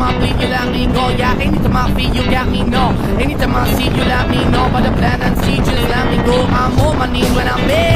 Anytime I bleed, you let me go. Yeah, anytime I feel, you got me. No, anytime I see, you let me know. But the plan and see, just let me go. I'm on my knees when I'm there.